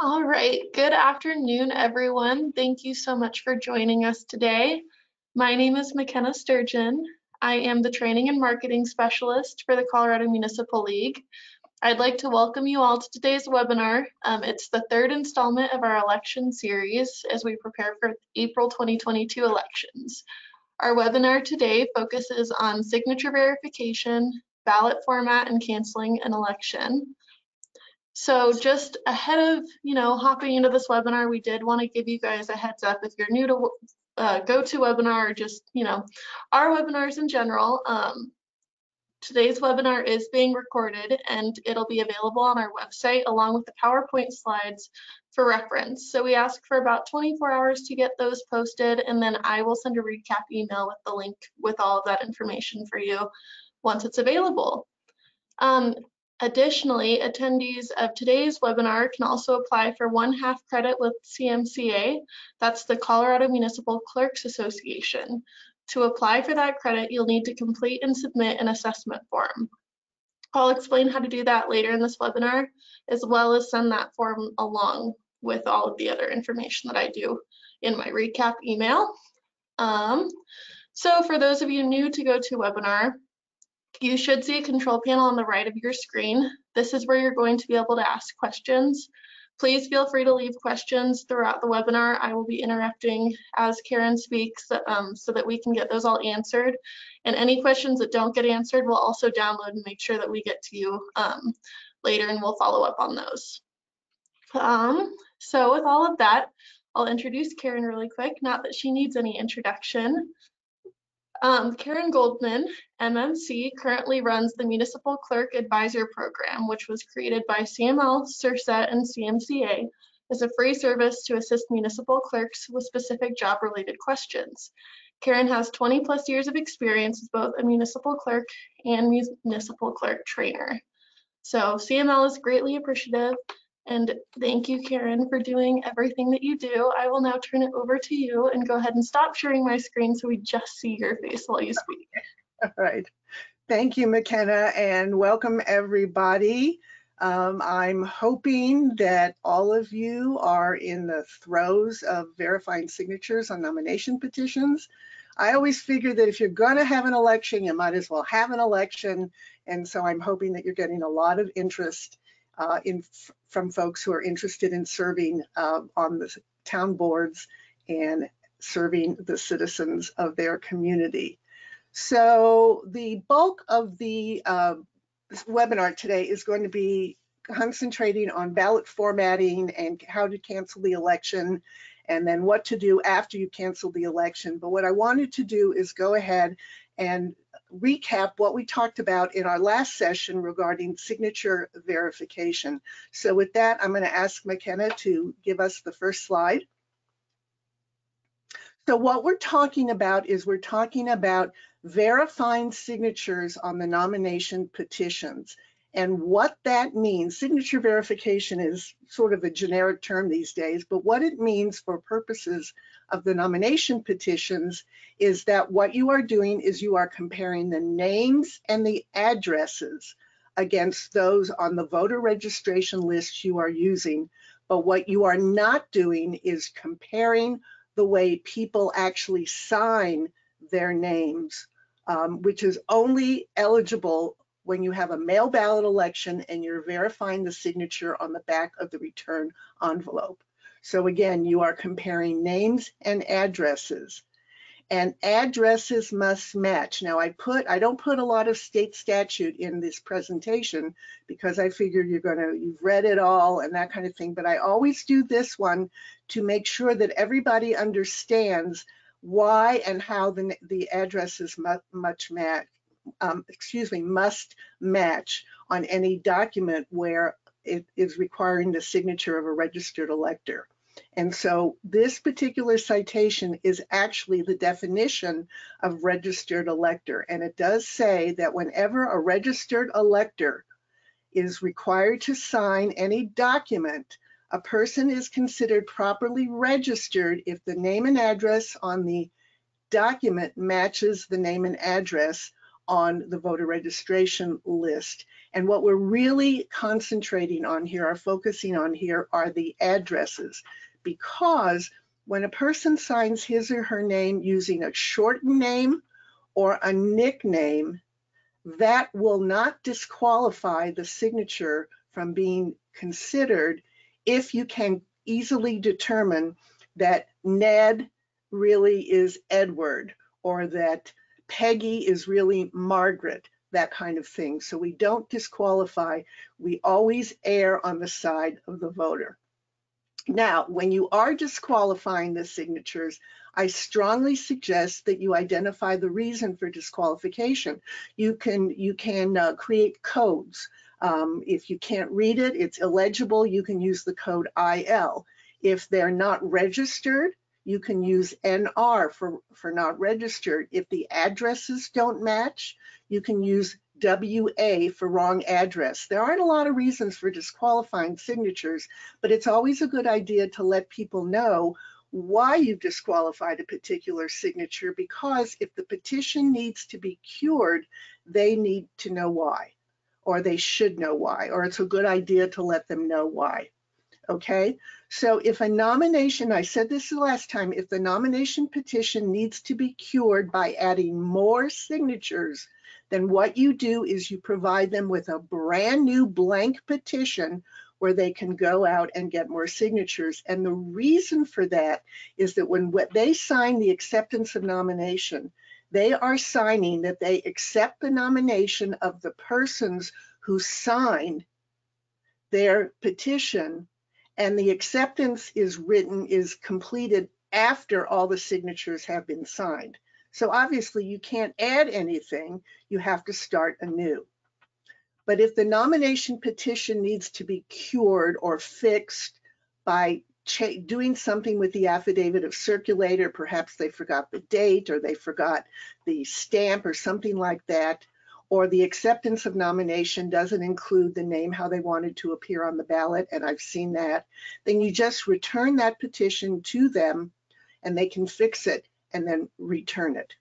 All right, good afternoon, everyone. Thank you so much for joining us today. My name is McKenna Sturgeon. I am the Training and Marketing Specialist for the Colorado Municipal League. I'd like to welcome you all to today's webinar. Um, it's the third installment of our election series as we prepare for April 2022 elections. Our webinar today focuses on signature verification, ballot format, and canceling an election. So just ahead of, you know, hopping into this webinar, we did want to give you guys a heads up if you're new to uh, GoToWebinar or just, you know, our webinars in general. Um, today's webinar is being recorded and it'll be available on our website along with the PowerPoint slides for reference. So we ask for about 24 hours to get those posted and then I will send a recap email with the link with all of that information for you once it's available. Um, Additionally, attendees of today's webinar can also apply for one half credit with CMCA, that's the Colorado Municipal Clerks Association. To apply for that credit, you'll need to complete and submit an assessment form. I'll explain how to do that later in this webinar, as well as send that form along with all of the other information that I do in my recap email. Um, so for those of you new to GoToWebinar, you should see a control panel on the right of your screen. This is where you're going to be able to ask questions. Please feel free to leave questions throughout the webinar. I will be interrupting as Karen speaks um, so that we can get those all answered. And any questions that don't get answered, we'll also download and make sure that we get to you um, later and we'll follow up on those. Um, so with all of that, I'll introduce Karen really quick, not that she needs any introduction. Um, Karen Goldman, MMC, currently runs the Municipal Clerk Advisor Program, which was created by CML, CIRSA, and CMCA as a free service to assist municipal clerks with specific job-related questions. Karen has 20 plus years of experience as both a municipal clerk and municipal clerk trainer. So CML is greatly appreciative and thank you, Karen, for doing everything that you do. I will now turn it over to you and go ahead and stop sharing my screen so we just see your face while you speak. All right. Thank you, McKenna, and welcome everybody. Um, I'm hoping that all of you are in the throes of verifying signatures on nomination petitions. I always figure that if you're going to have an election, you might as well have an election. And so I'm hoping that you're getting a lot of interest uh, in, from folks who are interested in serving uh, on the town boards and serving the citizens of their community. So the bulk of the uh, webinar today is going to be concentrating on ballot formatting and how to cancel the election and then what to do after you cancel the election. But what I wanted to do is go ahead and recap what we talked about in our last session regarding signature verification. So with that, I'm going to ask McKenna to give us the first slide. So what we're talking about is we're talking about verifying signatures on the nomination petitions. And what that means, signature verification is sort of a generic term these days, but what it means for purposes of the nomination petitions is that what you are doing is you are comparing the names and the addresses against those on the voter registration list you are using. But what you are not doing is comparing the way people actually sign their names, um, which is only eligible when you have a mail ballot election and you're verifying the signature on the back of the return envelope. So again, you are comparing names and addresses and addresses must match. Now I put, I don't put a lot of state statute in this presentation because I figure you're gonna, you've read it all and that kind of thing, but I always do this one to make sure that everybody understands why and how the, the addresses much match, um, excuse me, must match on any document where it is requiring the signature of a registered elector. And so this particular citation is actually the definition of registered elector. And it does say that whenever a registered elector is required to sign any document, a person is considered properly registered if the name and address on the document matches the name and address on the voter registration list. And what we're really concentrating on here, are focusing on here, are the addresses. Because when a person signs his or her name using a shortened name or a nickname, that will not disqualify the signature from being considered if you can easily determine that Ned really is Edward or that Peggy is really Margaret, that kind of thing. So we don't disqualify. We always err on the side of the voter. Now, when you are disqualifying the signatures, I strongly suggest that you identify the reason for disqualification. You can you can uh, create codes. Um, if you can't read it, it's illegible, you can use the code IL. If they're not registered, you can use NR for, for not registered. If the addresses don't match, you can use WA for wrong address. There aren't a lot of reasons for disqualifying signatures, but it's always a good idea to let people know why you've disqualified a particular signature because if the petition needs to be cured, they need to know why, or they should know why, or it's a good idea to let them know why okay? So if a nomination, I said this the last time, if the nomination petition needs to be cured by adding more signatures, then what you do is you provide them with a brand new blank petition where they can go out and get more signatures. And the reason for that is that when they sign the acceptance of nomination, they are signing that they accept the nomination of the persons who signed their petition and the acceptance is written, is completed after all the signatures have been signed. So obviously you can't add anything, you have to start anew. But if the nomination petition needs to be cured or fixed by doing something with the affidavit of circulator, perhaps they forgot the date or they forgot the stamp or something like that, or the acceptance of nomination doesn't include the name how they wanted to appear on the ballot, and I've seen that, then you just return that petition to them and they can fix it and then return it.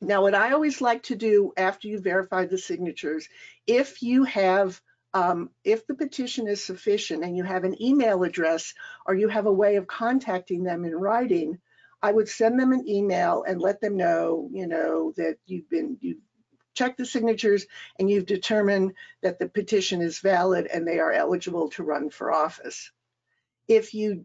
Now, what I always like to do after you verify the signatures, if you have, um, if the petition is sufficient and you have an email address or you have a way of contacting them in writing, I would send them an email and let them know, you know, that you've been, you've check the signatures and you've determined that the petition is valid and they are eligible to run for office. If you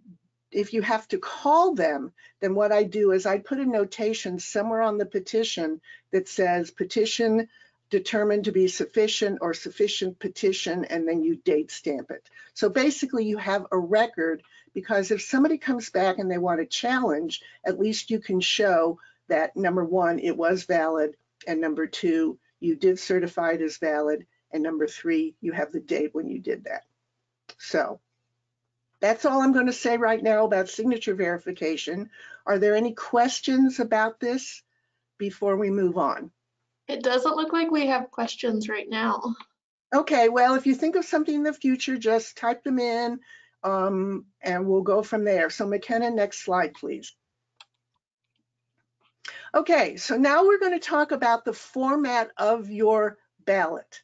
if you have to call them, then what I do is I put a notation somewhere on the petition that says petition determined to be sufficient or sufficient petition, and then you date stamp it. So basically you have a record because if somebody comes back and they want to challenge, at least you can show that number one, it was valid, and number two, you did certify it as valid. And number three, you have the date when you did that. So that's all I'm going to say right now about signature verification. Are there any questions about this before we move on? It doesn't look like we have questions right now. Okay, well, if you think of something in the future, just type them in um, and we'll go from there. So McKenna, next slide, please. Okay, so now we're going to talk about the format of your ballot.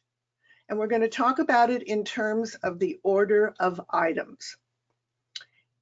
And we're going to talk about it in terms of the order of items.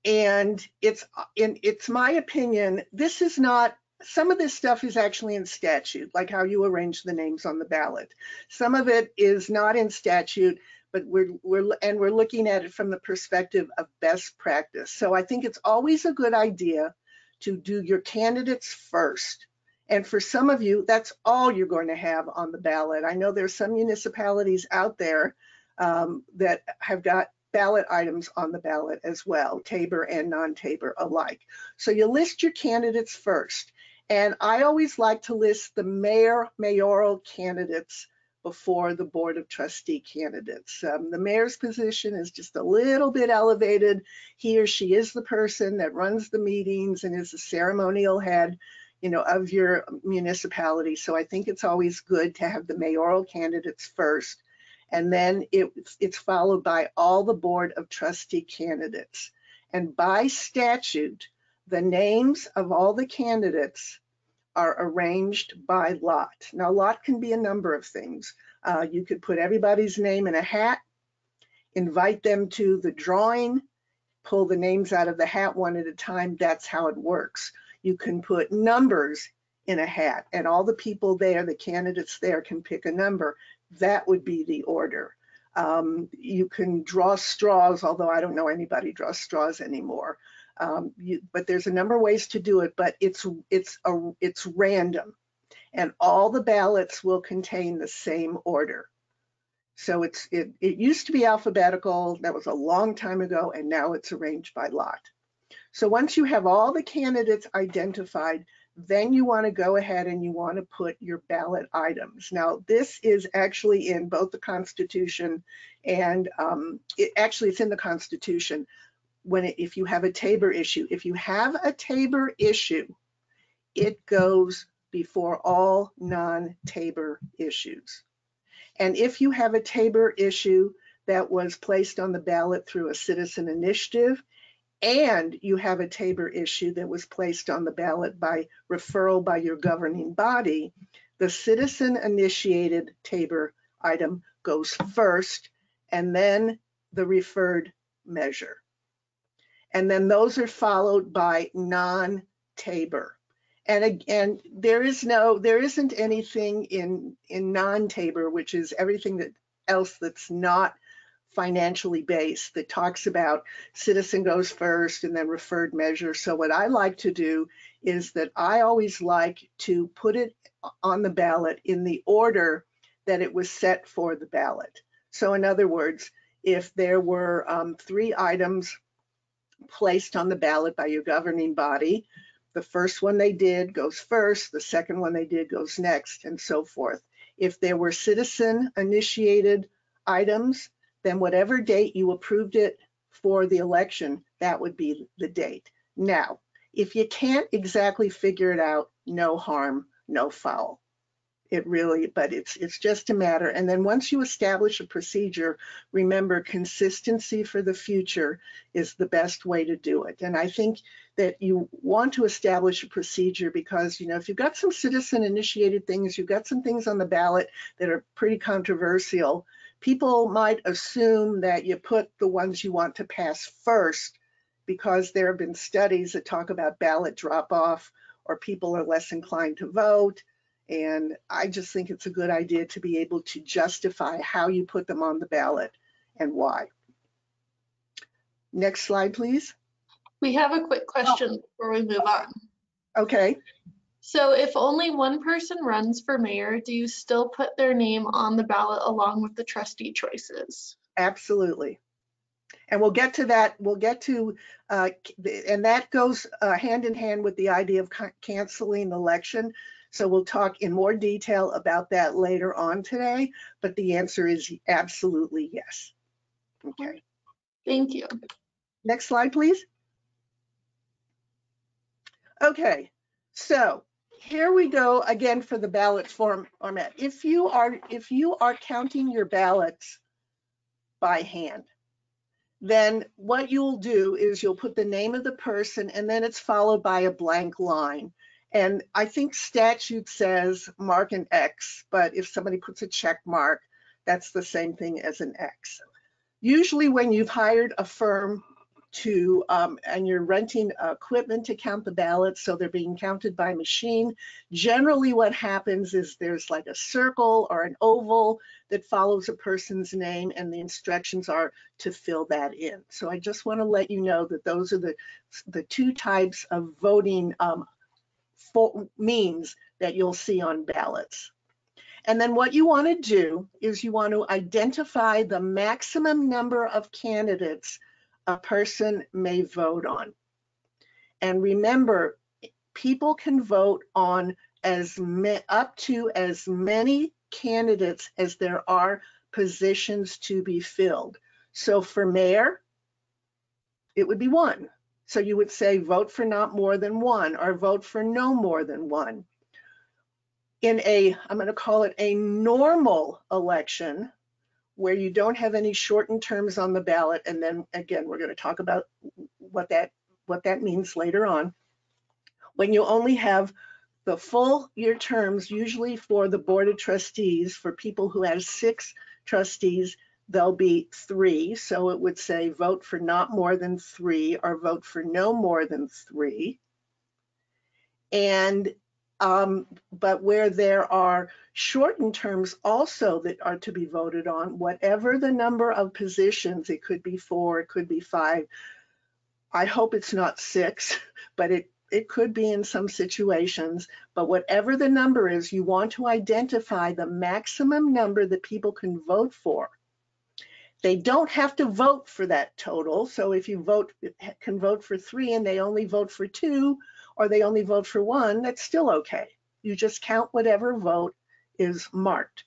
And it's in it's my opinion, this is not some of this stuff is actually in statute, like how you arrange the names on the ballot. Some of it is not in statute, but we're we're and we're looking at it from the perspective of best practice. So I think it's always a good idea to do your candidates first and for some of you, that's all you're going to have on the ballot. I know there's some municipalities out there um, that have got ballot items on the ballot as well, Tabor and non-Tabor alike. So you list your candidates first. And I always like to list the mayor, mayoral candidates before the board of trustee candidates. Um, the mayor's position is just a little bit elevated. He or she is the person that runs the meetings and is the ceremonial head you know, of your municipality. So I think it's always good to have the mayoral candidates first. And then it, it's followed by all the board of trustee candidates. And by statute, the names of all the candidates are arranged by lot. Now, lot can be a number of things. Uh, you could put everybody's name in a hat, invite them to the drawing, pull the names out of the hat one at a time. That's how it works. You can put numbers in a hat and all the people there, the candidates there can pick a number. That would be the order. Um, you can draw straws, although I don't know anybody draws straws anymore. Um, you, but there's a number of ways to do it, but it's it's a it's random, and all the ballots will contain the same order. So it's it, it used to be alphabetical. That was a long time ago, and now it's arranged by lot. So once you have all the candidates identified, then you want to go ahead and you want to put your ballot items. Now, this is actually in both the Constitution and um, it, actually it's in the Constitution when it, if you have a Tabor issue. If you have a Tabor issue, it goes before all non-Tabor issues. And if you have a Tabor issue that was placed on the ballot through a citizen initiative, and you have a Tabor issue that was placed on the ballot by referral by your governing body, the citizen initiated Tabor item goes first and then the referred measure. And then those are followed by non-Tabor. And again, there is no, there isn't anything in, in non-Tabor, which is everything that else that's not financially based that talks about citizen goes first and then referred measure. So what I like to do is that I always like to put it on the ballot in the order that it was set for the ballot. So in other words, if there were um, three items placed on the ballot by your governing body, the first one they did goes first, the second one they did goes next, and so forth. If there were citizen initiated items, then whatever date you approved it for the election, that would be the date. Now, if you can't exactly figure it out, no harm, no foul. It really, but it's it's just a matter. And then once you establish a procedure, remember consistency for the future is the best way to do it. And I think that you want to establish a procedure because, you know, if you've got some citizen initiated things, you've got some things on the ballot that are pretty controversial, people might assume that you put the ones you want to pass first because there have been studies that talk about ballot drop off or people are less inclined to vote. And I just think it's a good idea to be able to justify how you put them on the ballot and why. Next slide, please. We have a quick question before we move on. Okay. So if only one person runs for mayor, do you still put their name on the ballot along with the trustee choices? Absolutely. And we'll get to that. We'll get to, uh, and that goes uh, hand in hand with the idea of canceling the election. So we'll talk in more detail about that later on today, but the answer is absolutely yes. Okay. Thank you. Next slide, please. Okay, so here we go again for the ballot form format. If you are if you are counting your ballots by hand, then what you'll do is you'll put the name of the person and then it's followed by a blank line. And I think statute says mark an X, but if somebody puts a check mark, that's the same thing as an X. Usually when you've hired a firm to, um, and you're renting equipment to count the ballots, so they're being counted by machine. Generally what happens is there's like a circle or an oval that follows a person's name and the instructions are to fill that in. So I just wanna let you know that those are the, the two types of voting um, means that you'll see on ballots. And then what you want to do is you want to identify the maximum number of candidates a person may vote on. And remember, people can vote on as up to as many candidates as there are positions to be filled. So for mayor, it would be one. So you would say vote for not more than one or vote for no more than one. In a, I'm going to call it a normal election, where you don't have any shortened terms on the ballot. And then again, we're going to talk about what that what that means later on. When you only have the full year terms, usually for the Board of Trustees, for people who have six trustees, there'll be three. So it would say vote for not more than three or vote for no more than three. And, um, but where there are shortened terms also that are to be voted on, whatever the number of positions, it could be four, it could be five. I hope it's not six, but it, it could be in some situations, but whatever the number is, you want to identify the maximum number that people can vote for. They don't have to vote for that total. So if you vote, can vote for three and they only vote for two, or they only vote for one, that's still okay. You just count whatever vote is marked.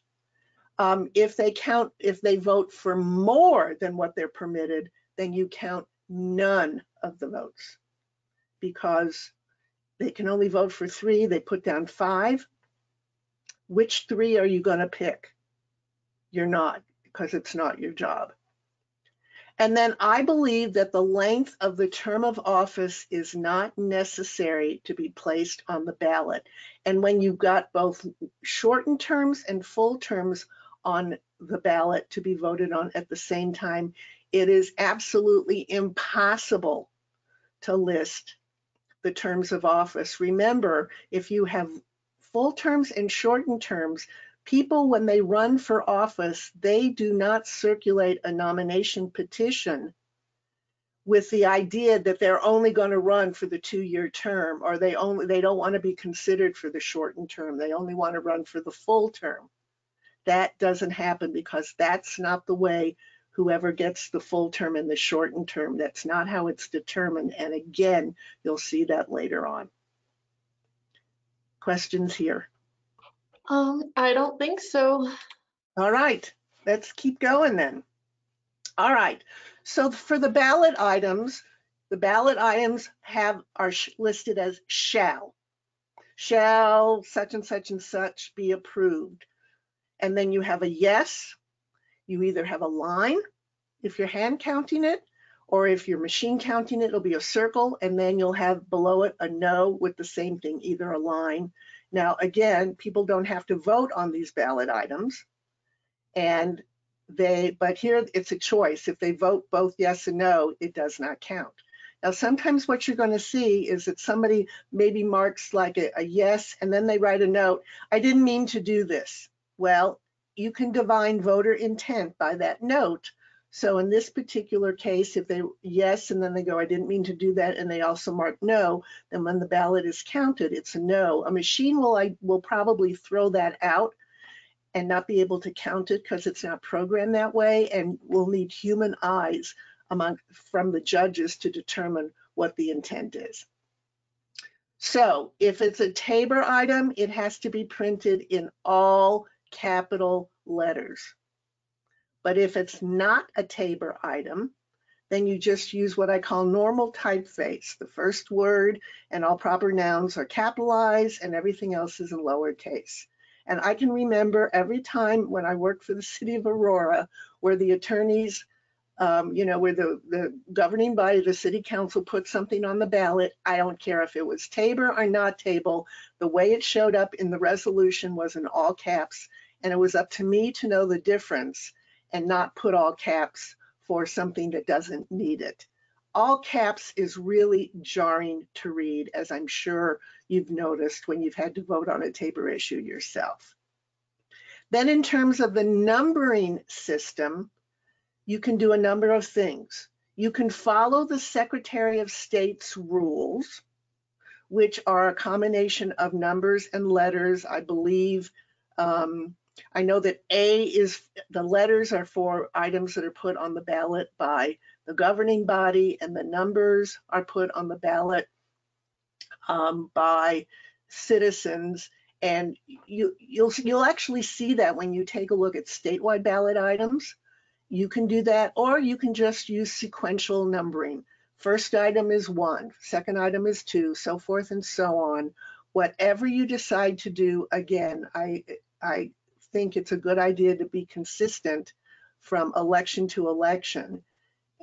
Um, if they count, if they vote for more than what they're permitted, then you count none of the votes because they can only vote for three. They put down five. Which three are you going to pick? You're not because it's not your job. And then I believe that the length of the term of office is not necessary to be placed on the ballot. And when you've got both shortened terms and full terms on the ballot to be voted on at the same time, it is absolutely impossible to list the terms of office. Remember, if you have full terms and shortened terms, people, when they run for office, they do not circulate a nomination petition with the idea that they're only going to run for the two-year term or they only they don't want to be considered for the shortened term. They only want to run for the full term. That doesn't happen because that's not the way whoever gets the full term and the shortened term. That's not how it's determined. And again, you'll see that later on. Questions here? Um, I don't think so. All right, let's keep going then. All right, so for the ballot items, the ballot items have are listed as shall. Shall such and such and such be approved. And then you have a yes. You either have a line, if you're hand counting it, or if you're machine counting it, it'll be a circle, and then you'll have below it a no with the same thing, either a line now, again, people don't have to vote on these ballot items. And they, but here it's a choice. If they vote both yes and no, it does not count. Now, sometimes what you're going to see is that somebody maybe marks like a, a, yes, and then they write a note. I didn't mean to do this. Well, you can divine voter intent by that note, so in this particular case, if they yes, and then they go, I didn't mean to do that, and they also mark no, then when the ballot is counted, it's a no. A machine will, I, will probably throw that out and not be able to count it because it's not programmed that way, and we'll need human eyes among from the judges to determine what the intent is. So if it's a Tabor item, it has to be printed in all capital letters. But if it's not a Tabor item, then you just use what I call normal typeface. The first word and all proper nouns are capitalized and everything else is in lowercase. And I can remember every time when I worked for the city of Aurora, where the attorneys, um, you know, where the, the governing body, the city council put something on the ballot, I don't care if it was Tabor or not Tabor, the way it showed up in the resolution was in all caps. And it was up to me to know the difference and not put all caps for something that doesn't need it. All caps is really jarring to read, as I'm sure you've noticed when you've had to vote on a Tabor issue yourself. Then in terms of the numbering system, you can do a number of things. You can follow the Secretary of State's rules, which are a combination of numbers and letters. I believe um, I know that A is, the letters are for items that are put on the ballot by the governing body and the numbers are put on the ballot um, by citizens. And you, you'll, you'll actually see that when you take a look at statewide ballot items. You can do that, or you can just use sequential numbering. First item is one, second item is two, so forth and so on. Whatever you decide to do, again, I, I think it's a good idea to be consistent from election to election.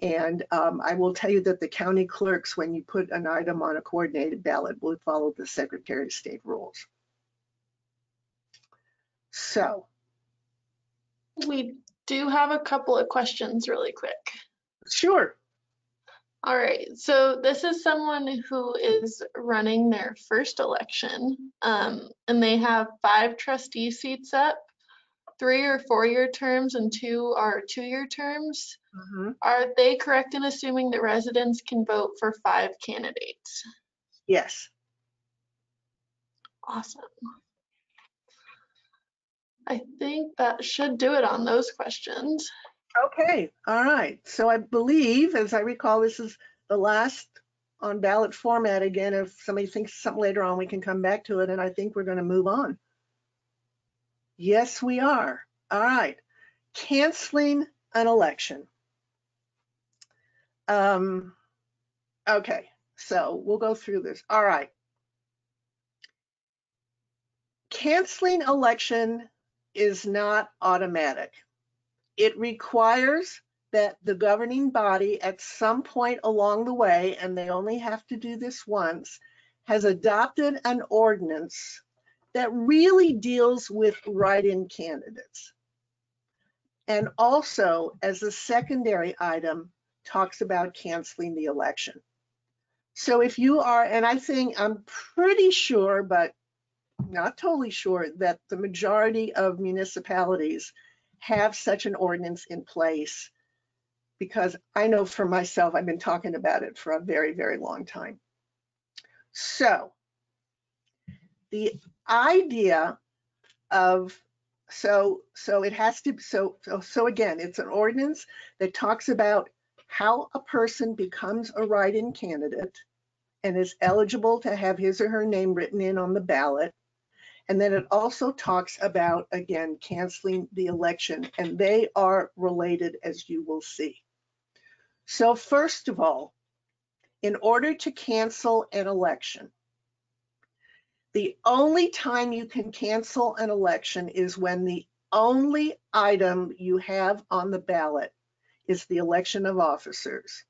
And um, I will tell you that the county clerks, when you put an item on a coordinated ballot, will follow the Secretary of State rules. So, We do have a couple of questions really quick. sure. All right, so this is someone who is running their first election, um, and they have five trustee seats up, three or four-year terms, and two are two-year terms. Mhm. Are they correct in assuming that residents can vote for five candidates? Yes. Awesome. I think that should do it on those questions. Okay, all right. So I believe, as I recall, this is the last on ballot format again. If somebody thinks something later on, we can come back to it, and I think we're going to move on. Yes, we are. All right. Canceling an election. Um, okay, so we'll go through this. All right. Canceling election is not automatic it requires that the governing body at some point along the way, and they only have to do this once, has adopted an ordinance that really deals with write-in candidates. And also, as a secondary item, talks about canceling the election. So if you are, and I think, I'm pretty sure, but not totally sure, that the majority of municipalities have such an ordinance in place because I know for myself, I've been talking about it for a very, very long time. So the idea of, so, so it has to, so, so, so again, it's an ordinance that talks about how a person becomes a write-in candidate and is eligible to have his or her name written in on the ballot. And then it also talks about, again, canceling the election, and they are related, as you will see. So first of all, in order to cancel an election, the only time you can cancel an election is when the only item you have on the ballot is the election of officers.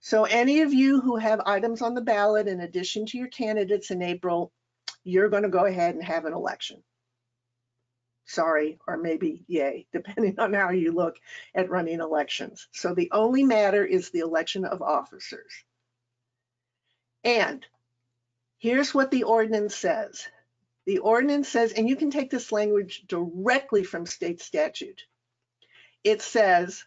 So any of you who have items on the ballot in addition to your candidates in April, you're going to go ahead and have an election. Sorry, or maybe yay, depending on how you look at running elections. So the only matter is the election of officers. And here's what the ordinance says. The ordinance says, and you can take this language directly from state statute. It says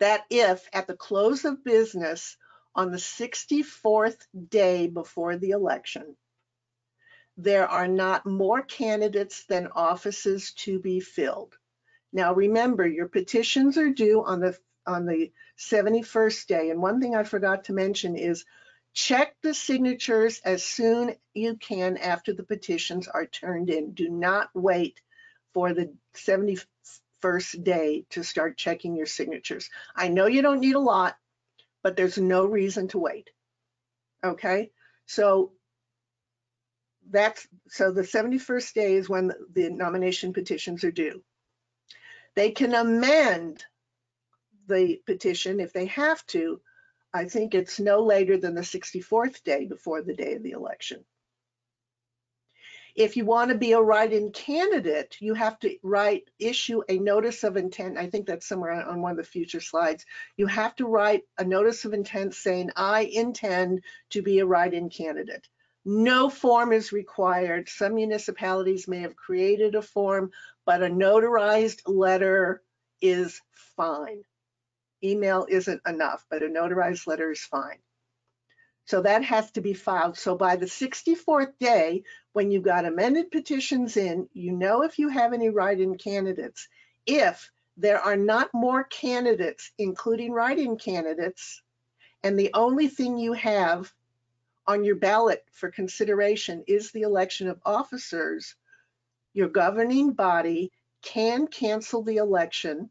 that if at the close of business on the 64th day before the election, there are not more candidates than offices to be filled. Now remember, your petitions are due on the on the 71st day. And one thing I forgot to mention is check the signatures as soon you can after the petitions are turned in. Do not wait for the 71st day to start checking your signatures. I know you don't need a lot, but there's no reason to wait. Okay, so that's so the 71st day is when the nomination petitions are due. They can amend the petition if they have to. I think it's no later than the 64th day before the day of the election. If you want to be a write-in candidate, you have to write, issue a notice of intent. I think that's somewhere on one of the future slides. You have to write a notice of intent saying, I intend to be a write-in candidate. No form is required. Some municipalities may have created a form, but a notarized letter is fine. Email isn't enough, but a notarized letter is fine. So that has to be filed. So by the 64th day, when you've got amended petitions in, you know if you have any write-in candidates. If there are not more candidates, including write-in candidates, and the only thing you have on your ballot for consideration is the election of officers, your governing body can cancel the election.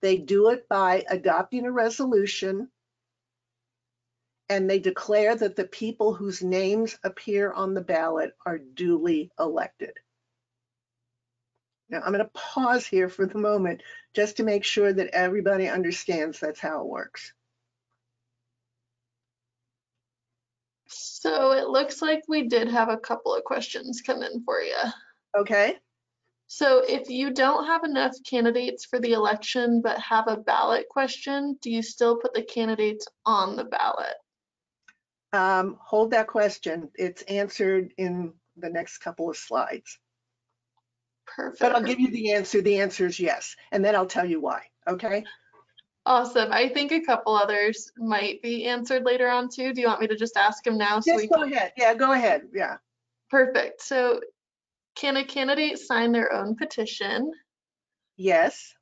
They do it by adopting a resolution and they declare that the people whose names appear on the ballot are duly elected. Now, I'm going to pause here for the moment just to make sure that everybody understands that's how it works. So it looks like we did have a couple of questions come in for you. Okay? So if you don't have enough candidates for the election but have a ballot question, do you still put the candidates on the ballot? Um, hold that question. It's answered in the next couple of slides. Perfect. But I'll give you the answer. The answer is yes. And then I'll tell you why. Okay? Awesome. I think a couple others might be answered later on too. Do you want me to just ask them now? So Yes, we go ahead. Yeah, go ahead. Yeah. Perfect. So can a candidate sign their own petition? Yes.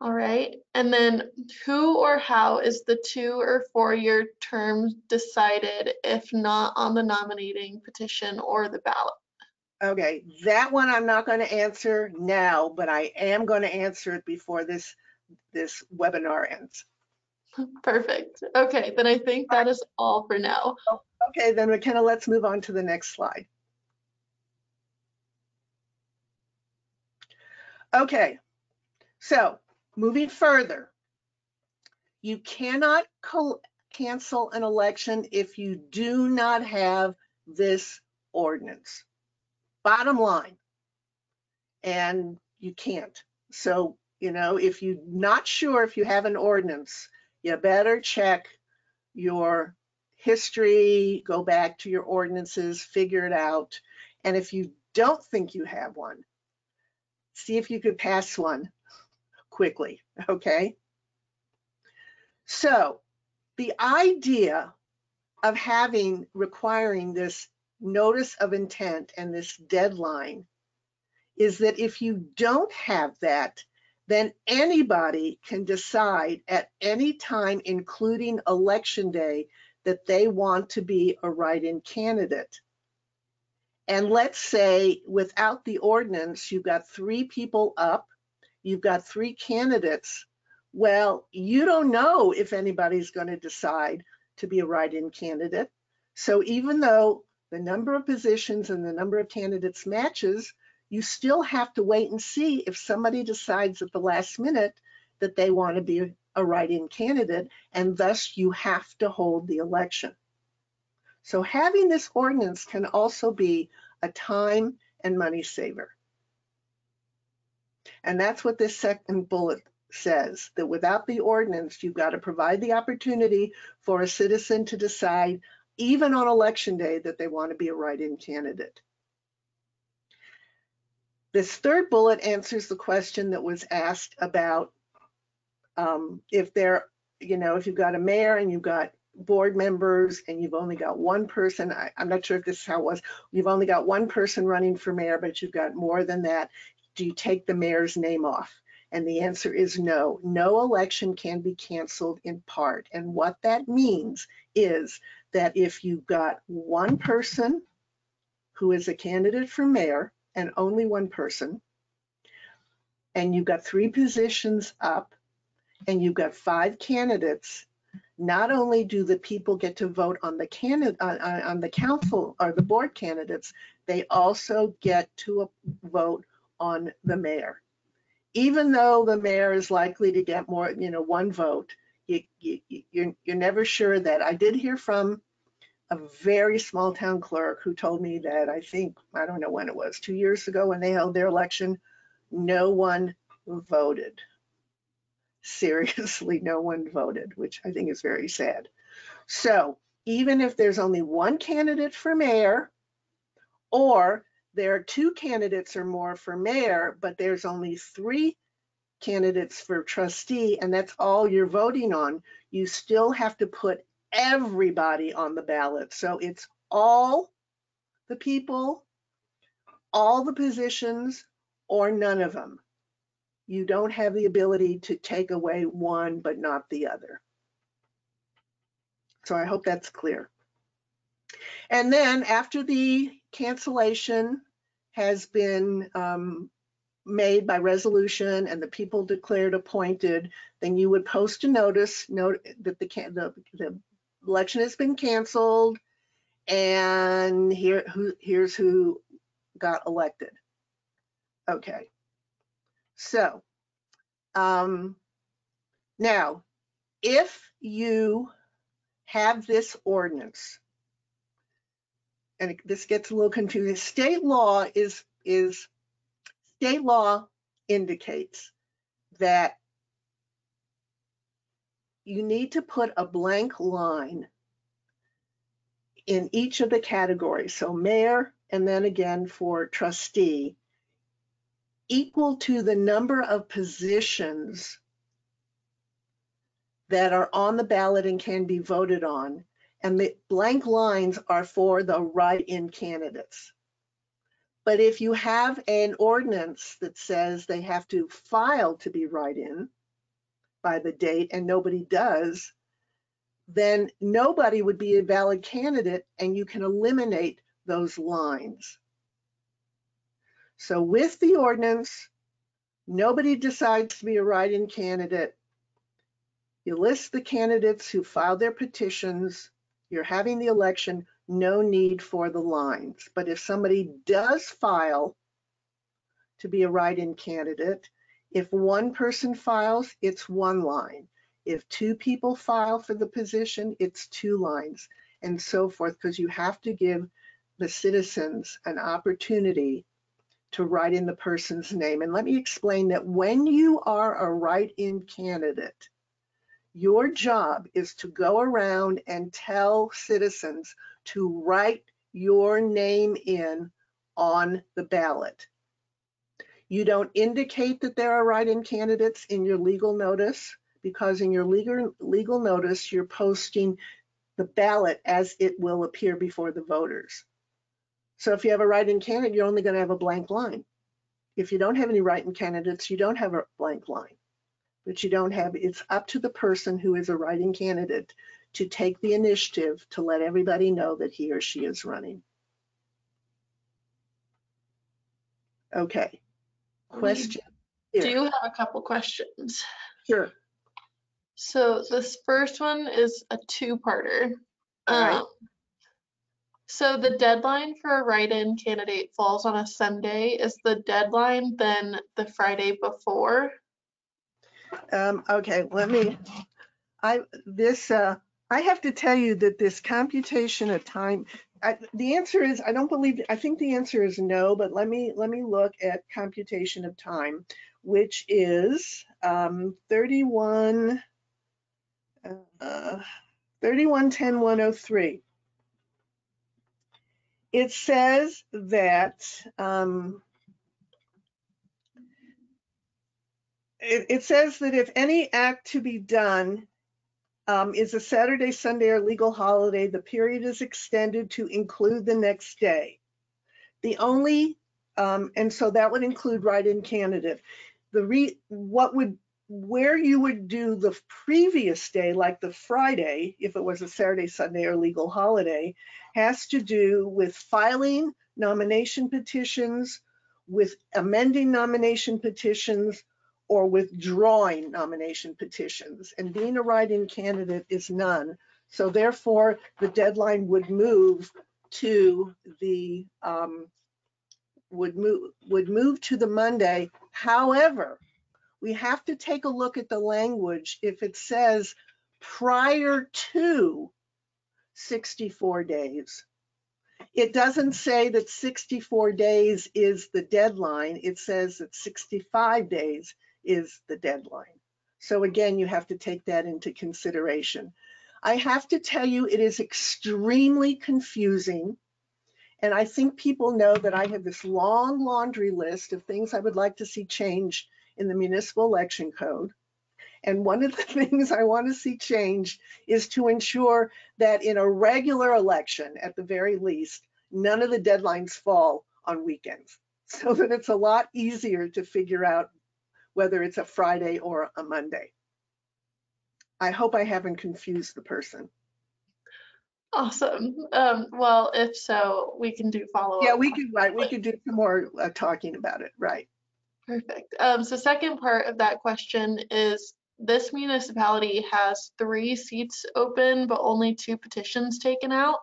All right. And then who or how is the two or four year term decided if not on the nominating petition or the ballot? Okay. That one I'm not going to answer now, but I am going to answer it before this this webinar ends. Perfect. Okay, then I think that is all for now. Oh, okay, then McKenna, let's move on to the next slide. Okay, so moving further, you cannot cancel an election if you do not have this ordinance. Bottom line. And you can't. So, you know, if you're not sure if you have an ordinance, you better check your history, go back to your ordinances, figure it out. And if you don't think you have one, see if you could pass one quickly, okay? So the idea of having, requiring this notice of intent and this deadline is that if you don't have that, then anybody can decide at any time, including election day, that they want to be a write-in candidate. And let's say without the ordinance, you've got three people up, you've got three candidates. Well, you don't know if anybody's going to decide to be a write-in candidate. So even though the number of positions and the number of candidates matches, you still have to wait and see if somebody decides at the last minute that they want to be a write-in candidate, and thus you have to hold the election. So having this ordinance can also be a time and money saver. And that's what this second bullet says, that without the ordinance, you've got to provide the opportunity for a citizen to decide, even on election day, that they want to be a write-in candidate. This third bullet answers the question that was asked about um, if they're, you know, if you've got a mayor and you've got board members and you've only got one person, I, I'm not sure if this is how it was, you've only got one person running for mayor, but you've got more than that, do you take the mayor's name off? And the answer is no. No election can be canceled in part. And what that means is that if you've got one person who is a candidate for mayor and only one person, and you've got three positions up, and you've got five candidates, not only do the people get to vote on the candidate on, the council or the board candidates, they also get to vote on the mayor. Even though the mayor is likely to get more, you know, one vote, you, you, you're, you're never sure that. I did hear from a very small town clerk who told me that I think, I don't know when it was, two years ago when they held their election, no one voted. Seriously, no one voted, which I think is very sad. So even if there's only one candidate for mayor, or there are two candidates or more for mayor, but there's only three candidates for trustee, and that's all you're voting on, you still have to put everybody on the ballot. So it's all the people, all the positions, or none of them. You don't have the ability to take away one but not the other. So I hope that's clear. And then after the cancellation has been um, made by resolution and the people declared appointed, then you would post a notice note that the, the, the election has been canceled and here who here's who got elected. Okay. So, um, now, if you have this ordinance, and this gets a little confusing, state law is, is, state law indicates that you need to put a blank line in each of the categories. So mayor, and then again for trustee, equal to the number of positions that are on the ballot and can be voted on. And the blank lines are for the write-in candidates. But if you have an ordinance that says they have to file to be write-in by the date and nobody does, then nobody would be a valid candidate and you can eliminate those lines. So with the ordinance, nobody decides to be a write-in candidate. You list the candidates who filed their petitions, you're having the election, no need for the lines. But if somebody does file to be a write-in candidate, if one person files, it's one line. If two people file for the position, it's two lines and so forth, because you have to give the citizens an opportunity to write in the person's name. And let me explain that when you are a write-in candidate, your job is to go around and tell citizens to write your name in on the ballot. You don't indicate that there are write-in candidates in your legal notice because in your legal, legal notice, you're posting the ballot as it will appear before the voters. So if you have a write-in candidate, you're only going to have a blank line. If you don't have any write-in candidates, you don't have a blank line. But you don't have, it's up to the person who is a write-in candidate to take the initiative to let everybody know that he or she is running. Okay. Question? Here. do have a couple questions. Sure. So this first one is a two-parter. Right. Um, So the deadline for a write-in candidate falls on a Sunday. Is the deadline then the Friday before? Um, okay, let me, I, this, uh, I have to tell you that this computation of time, I, the answer is, I don't believe, I think the answer is no, but let me, let me look at computation of time, which is, um, 31, uh, 31, 10, 103. It says that, um, it, it says that if any act to be done um, is a Saturday, Sunday, or legal holiday, the period is extended to include the next day. The only, um, and so that would include write-in candidate. The re, what would, where you would do the previous day, like the Friday, if it was a Saturday, Sunday, or legal holiday, has to do with filing nomination petitions, with amending nomination petitions, or withdrawing nomination petitions. And being a write-in candidate is none. So therefore, the deadline would move to the, um, would move, would move to the Monday. However, we have to take a look at the language. If it says prior to 64 days, it doesn't say that 64 days is the deadline. It says that 65 days is the deadline. So again, you have to take that into consideration. I have to tell you, it is extremely confusing. And I think people know that I have this long laundry list of things I would like to see changed in the municipal election code. And one of the things I want to see changed is to ensure that in a regular election, at the very least, none of the deadlines fall on weekends so that it's a lot easier to figure out whether it's a Friday or a Monday. I hope I haven't confused the person. Awesome. Um, well, if so, we can do follow-up. Yeah, we could, right, we could do some more uh, talking about it, right? Perfect. Um, so second part of that question is this municipality has three seats open, but only two petitions taken out.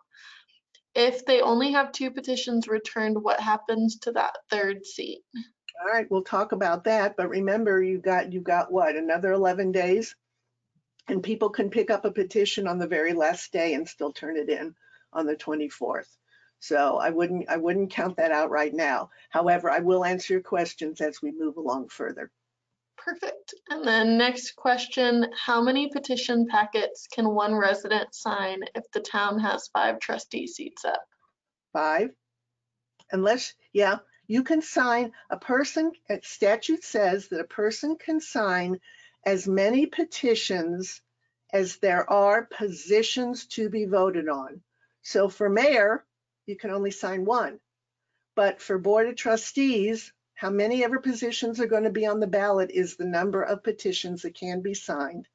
If they only have two petitions returned, what happens to that third seat? All right, we'll talk about that, but remember, you've got, you've got what, another 11 days? And people can pick up a petition on the very last day and still turn it in on the 24th. So I wouldn't, I wouldn't count that out right now. However, I will answer your questions as we move along further. Perfect. And then next question, how many petition packets can one resident sign if the town has five trustee seats up? Five, unless, yeah, you can sign, a person, statute says that a person can sign as many petitions as there are positions to be voted on. So for mayor, you can only sign one. But for board of trustees, how many ever positions are going to be on the ballot is the number of petitions that can be signed.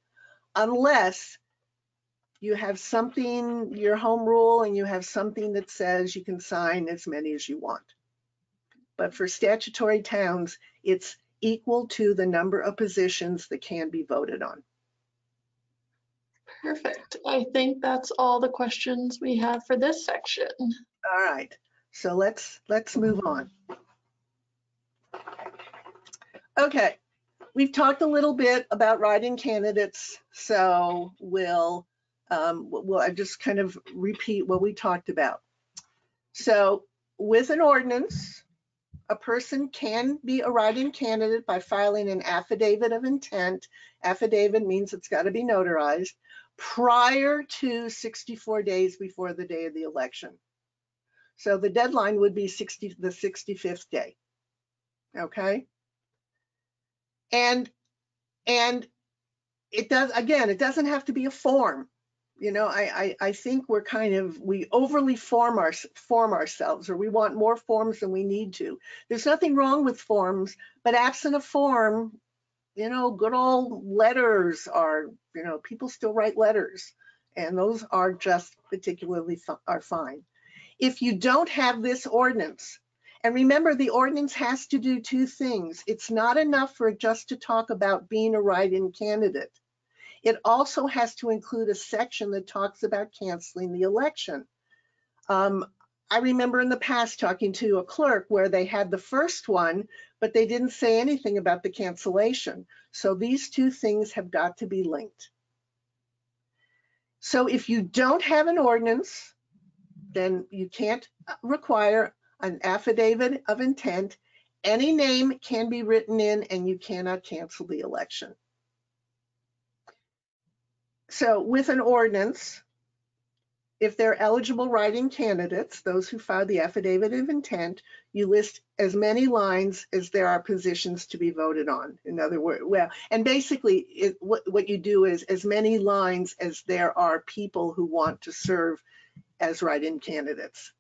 Unless you have something, your home rule, and you have something that says you can sign as many as you want. But for statutory towns, it's equal to the number of positions that can be voted on. Perfect. I think that's all the questions we have for this section. All right, so let's, let's move on. Okay, we've talked a little bit about write-in candidates, so we'll, um, we'll, I just kind of repeat what we talked about. So with an ordinance, a person can be a write-in candidate by filing an affidavit of intent. Affidavit means it's got to be notarized prior to 64 days before the day of the election. So the deadline would be 60, the 65th day. Okay? And, and it does, again, it doesn't have to be a form. You know, I, I, I think we're kind of, we overly form our, form ourselves, or we want more forms than we need to. There's nothing wrong with forms, but absent a form, you know, good old letters are, you know, people still write letters, and those are just particularly are fine. If you don't have this ordinance, and remember, the ordinance has to do two things. It's not enough for just to talk about being a write-in candidate. It also has to include a section that talks about canceling the election. Um, I remember in the past talking to a clerk where they had the first one, but they didn't say anything about the cancellation. So these two things have got to be linked. So if you don't have an ordinance, then you can't require an affidavit of intent. Any name can be written in and you cannot cancel the election. So with an ordinance, if they're eligible write-in candidates, those who filed the affidavit of intent, you list as many lines as there are positions to be voted on. In other words, well, and basically it, what, what you do is as many lines as there are people who want to serve as write-in candidates.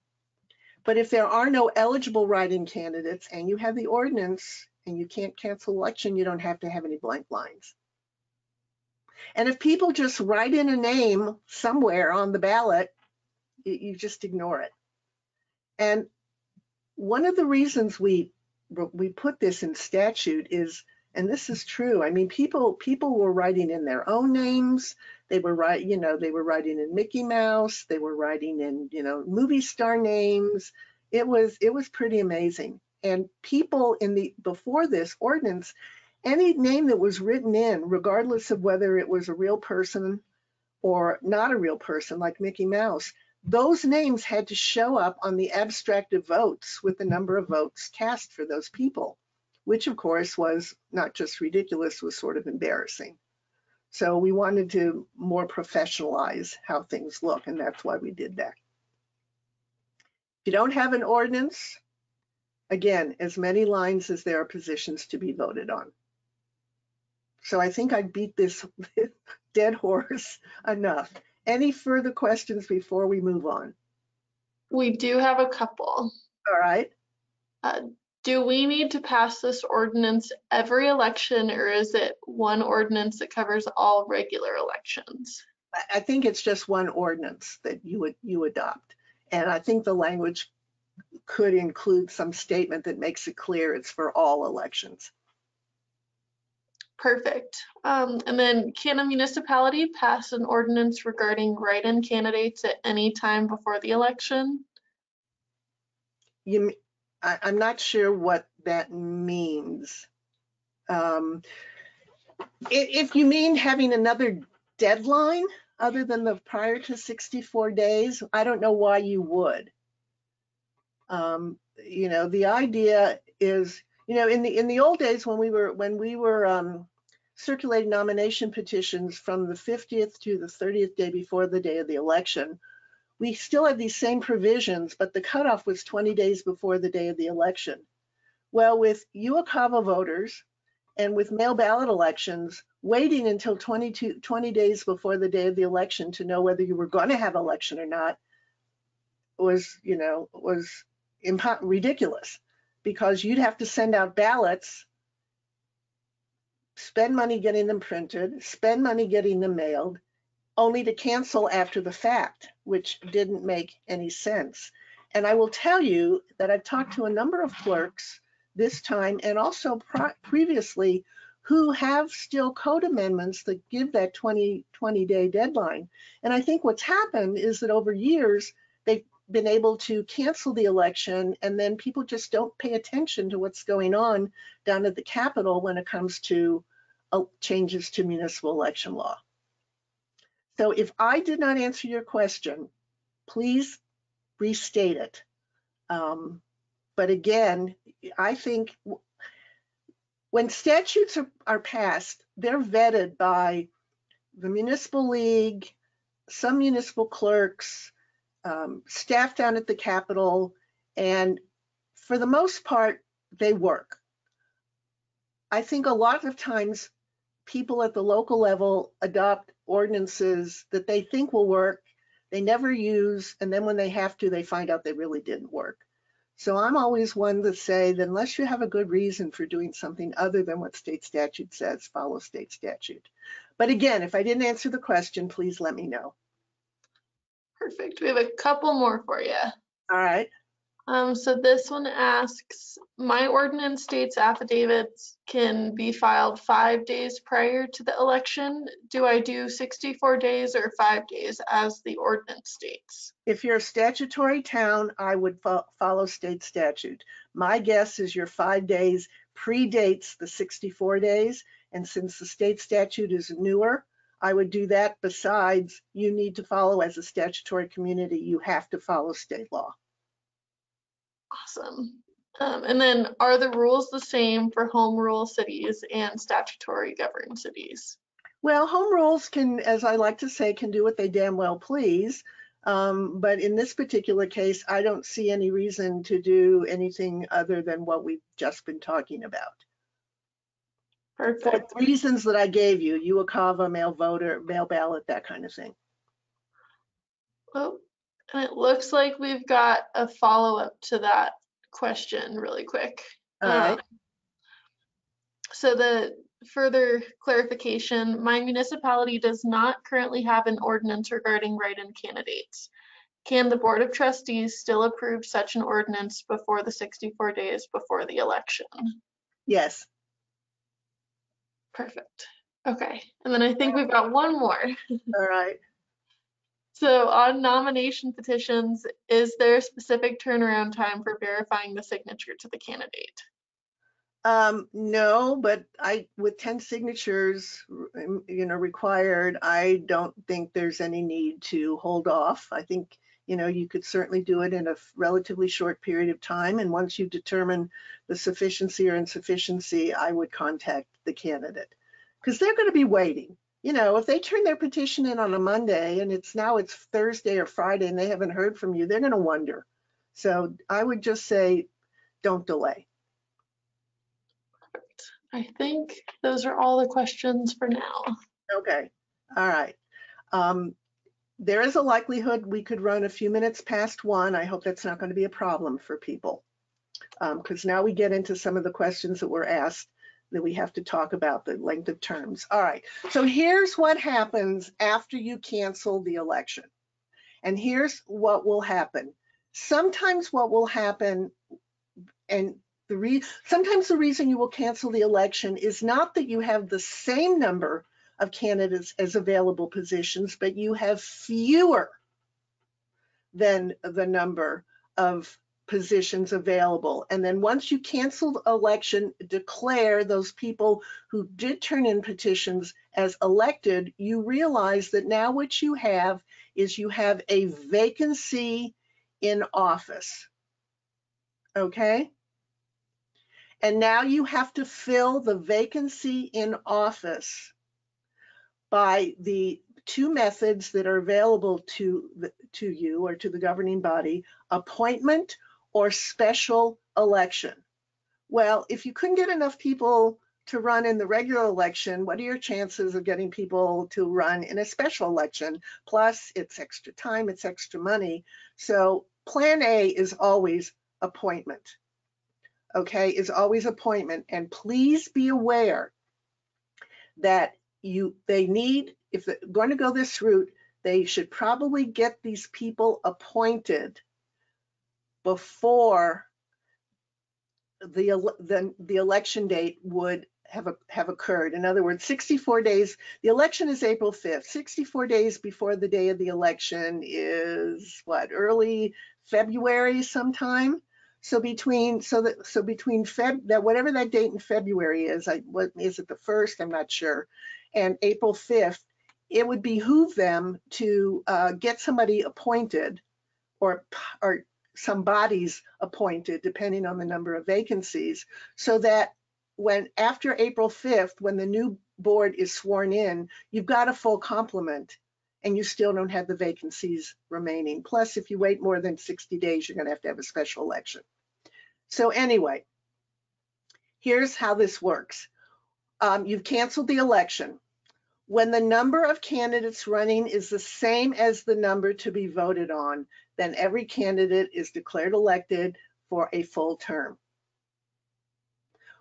But if there are no eligible write-in candidates and you have the ordinance and you can't cancel election, you don't have to have any blank lines. And if people just write in a name somewhere on the ballot, you, just ignore it. And one of the reasons we we put this in statute is, and this is true. I mean, people people were writing in their own names. They were writing, you know, they were writing in Mickey Mouse. They were writing in, you know, movie star names. It was it was pretty amazing. And people in the before this ordinance any name that was written in, regardless of whether it was a real person or not a real person like Mickey Mouse, those names had to show up on the abstract of votes with the number of votes cast for those people, which of course was not just ridiculous, was sort of embarrassing. So we wanted to more professionalize how things look, and that's why we did that. If you don't have an ordinance, again, as many lines as there are positions to be voted on. So I think I beat this dead horse enough. Any further questions before we move on? We do have a couple. All right. Uh, do we need to pass this ordinance every election or is it one ordinance that covers all regular elections? I- I think it's just one ordinance that you would, you adopt. And I think the language could include some statement that makes it clear it's for all elections. Perfect. Um, and then can a municipality pass an ordinance regarding write-in candidates at any time before the election? You, m- I, am not sure what that means. Um, If you mean having another deadline other than the prior to 64 days, I don't know why you would. Um, You know, the idea is, you know, in the, in the old days when we were, when we were um, circulating nomination petitions from the 50th to the 30th day before the day of the election, we still have these same provisions, but the cutoff was 20 days before the day of the election. Well, with UOCAVA voters and with mail ballot elections, waiting until 22, 20 days before the day of the election to know whether you were going to have election or not was, you know, was ridiculous because you'd have to send out ballots, spend money getting them printed, spend money getting them mailed, only to cancel after the fact, which didn't make any sense. And I will tell you that I've talked to a number of clerks this time and also previously who have still code amendments that give that 20, 20 day deadline. And I think what's happened is that over years, they've been able to cancel the election and then people just don't pay attention to what's going on down at the Capitol when it comes to uh, changes to municipal election law. So if I did not answer your question, please restate it. Um, But again, I think when statutes are, are passed, they're vetted by the municipal league, some municipal clerks, um, staff down at the Capitol, and for the most part, they work. I think a lot of times people at the local level adopt ordinances that they think will work, they never use, and then when they have to, they find out they really didn't work. So I'm always one to say that unless you have a good reason for doing something other than what state statute says, follow state statute. But again, if I didn't answer the question, please let me know. Perfect. We have a couple more for you. All right. Um, so this one asks, my ordinance states affidavits can be filed five days prior to the election. Do I do 64 days or five days as the ordinance states? If you're a statutory town, I would fo- follow state statute. My guess is your five days predates the 64 days. And since the state statute is newer, I would do that. Besides, you need to follow as a statutory community, you have to follow state law. Awesome. Um, and then are the rules the same for home rule cities and statutory governed cities? Well, home rules can, as I like to say, can do what they damn well please. Um, but in this particular case, I don't see any reason to do anything other than what we've just been talking about. For Perfect. reasons that I gave you, UOCAVA, mail voter, mail ballot, that kind of thing. Oh, and it looks like we've got a follow-up to that question really quick. All right. Um, So the further clarification, my municipality does not currently have an ordinance regarding write-in candidates. Can the Board of Trustees still approve such an ordinance before the 64 days before the election? Yes. Perfect. Okay, and then I think we've got one more. All right. So on nomination petitions, is there a specific turnaround time for verifying the signature to the candidate? Um, no, but I, with 10 signatures, um, you know, required, I don't think there's any need to hold off. I think, you know, you could certainly do it in a relatively short period of time. And once you determine the sufficiency or insufficiency, I would contact the candidate. Because they're going to be waiting. You know, if they turn their petition in on a Monday and it's now it's Thursday or Friday and they haven't heard from you, they're going to wonder. So I would just say, don't delay. I think those are all the questions for now. Okay, all right. Um, There is a likelihood we could run a few minutes past one. I hope that's not going to be a problem for people. Because now we get into some of the questions that were asked that we have to talk about, the length of terms. All right, so here's what happens after you cancel the election. And here's what will happen. Sometimes what will happen, and the re, sometimes the reason you will cancel the election is not that you have the same number of candidates as available positions, but you have fewer than the number of positions available. And then once you cancel election, declare those people who did turn in petitions as elected, you realize that now what you have is you have a vacancy in office. Okay? And now you have to fill the vacancy in office by the two methods that are available to, to you or to the governing body, appointment or special election. Well, if you couldn't get enough people to run in the regular election, what are your chances of getting people to run in a special election? Plus, it's extra time, it's extra money. So plan A is always appointment. Okay, is always appointment. And please be aware that you they need, if they're going to go this route, they should probably get these people appointed before the, the, the election date would have, have occurred. In other words, 64 days, the election is April 5th. 64 days before the day of the election is what, early February sometime? So between so that so between Feb that whatever that date in February is, I what is it the first? I'm not sure. And April 5th, it would behoove them to uh, get somebody appointed or or some bodies appointed, depending on the number of vacancies, so that when after April 5th, when the new board is sworn in, you've got a full complement and you still don't have the vacancies remaining. Plus, if you wait more than 60 days, you're gonna have to have a special election. So anyway, here's how this works. Um, you've canceled the election. When the number of candidates running is the same as the number to be voted on, then every candidate is declared elected for a full term.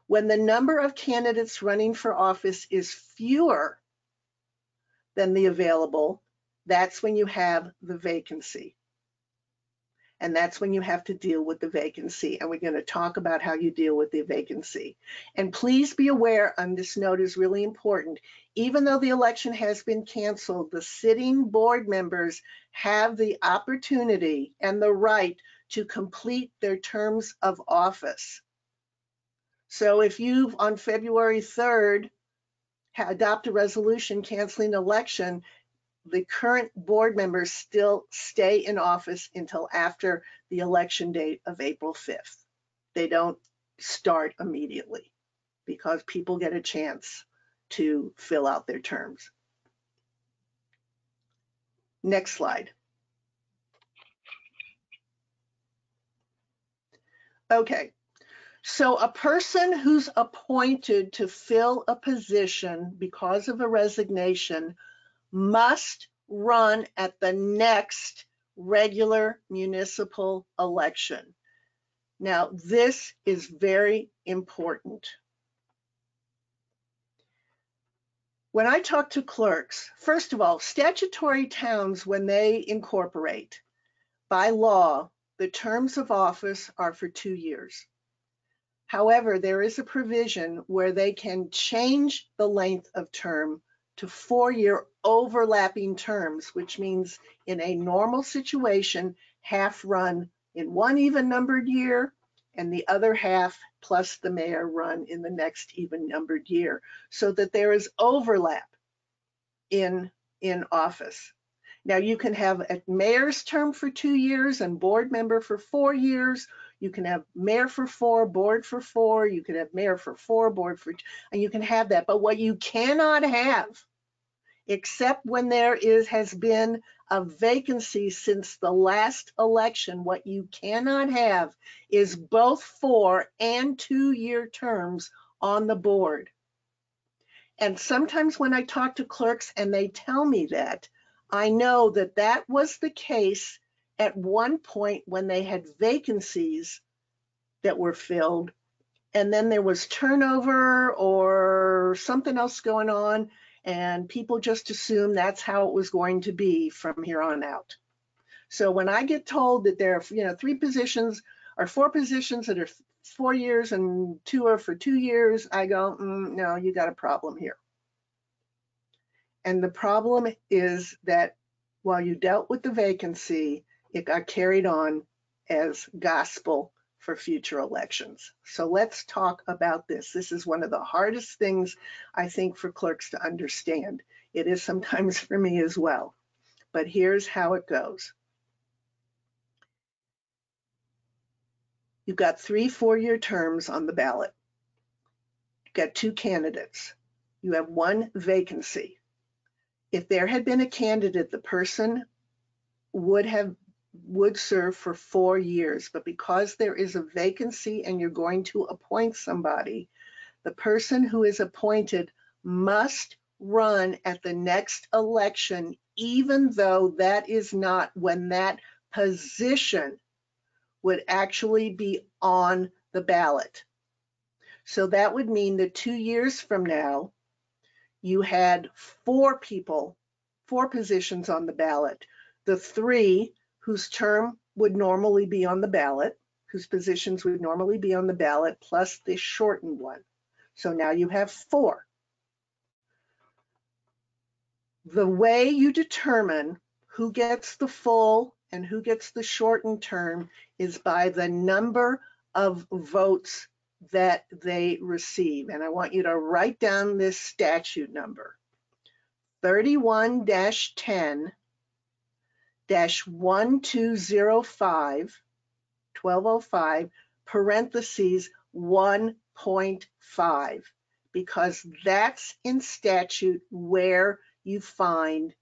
When the number of candidates running for office is fewer than the available, that's when you have the vacancy. And that's when you have to deal with the vacancy. And we're going to talk about how you deal with the vacancy. And please be aware, and this note is really important, even though the election has been canceled, the sitting board members have the opportunity and the right to complete their terms of office. So if you've on February 3rd adopt a resolution canceling election, the current board members still stay in office until after the election date of April 5th. They don't start immediately because people get a chance to fill out their terms. Next slide. Okay, so a person who's appointed to fill a position because of a resignation must run at the next regular municipal election. Now, this is very important. When I talk to clerks, first of all, statutory towns, when they incorporate, by law, the terms of office are for two years. However, there is a provision where they can change the length of term to four-year overlapping terms, which means in a normal situation, half run in one even numbered year and the other half plus the mayor run in the next even numbered year so that there is overlap in, in office. Now you can have a mayor's term for two years and board member for four years. You can have mayor for four, board for four. You can have mayor for four, board for, and you can have that. But what you cannot have except when there is has been a vacancy since the last election. What you cannot have is both four and two-year terms on the board. And sometimes when I talk to clerks and they tell me that, I know that that was the case at one point when they had vacancies that were filled and then there was turnover or something else going on and people just assume that's how it was going to be from here on out. So when I get told that there are, you know, three positions or four positions that are four years and two are for two years, I go, mm, no, you got a problem here. And the problem is that while you dealt with the vacancy, it got carried on as gospel for future elections. So let's talk about this. This is one of the hardest things I think for clerks to understand. It is sometimes for me as well. But here's how it goes. You've got three four-year terms on the ballot. You've got two candidates. You have one vacancy. If there had been a candidate, the person would have would serve for four years, but because there is a vacancy and you're going to appoint somebody, the person who is appointed must run at the next election, even though that is not when that position would actually be on the ballot. So that would mean that two years from now, you had four people, four positions on the ballot. The three whose term would normally be on the ballot, whose positions would normally be on the ballot, plus the shortened one. So now you have four. The way you determine who gets the full and who gets the shortened term is by the number of votes that they receive. And I want you to write down this statute number. 31-10 dash 1205 1205 parentheses 1.5 because that's in statute where you find